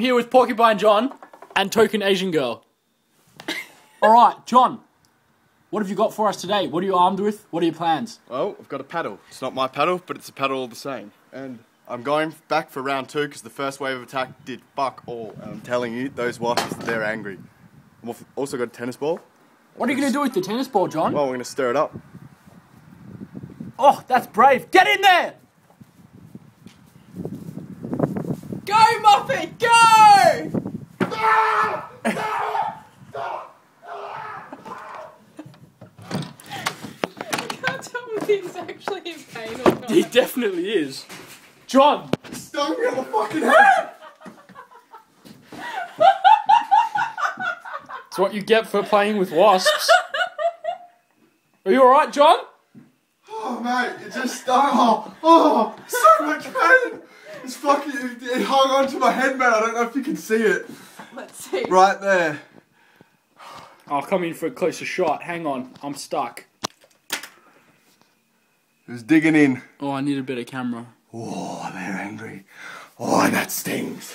I'm here with Porcupine John and Token Asian Girl. All right, John. What have you got for us today? What are you armed with? What are your plans? Well, I've got a paddle. It's not my paddle, but it's a paddle all the same. And I'm going back for round two because the first wave of attack did fuck all. And I'm telling you, those wasps, they're angry. I've also got a tennis ball. What are you going to do with the tennis ball, John? Well, we're going to stir it up. Oh, that's brave. Get in there! Go, Muppet, go! tell if he's actually in pain or not. He definitely is. John! Stung me on the fucking head! It's what you get for playing with wasps. Are you alright, John? Oh, mate, it just stung. Oh, oh, so much pain. It's fucking, it, it hung onto my head, man. I don't know if you can see it. Let's see. Right there. I'll come in for a closer shot. Hang on, I'm stuck. It was digging in. Oh, I need a better camera. Oh, they're angry. Oh, that stings.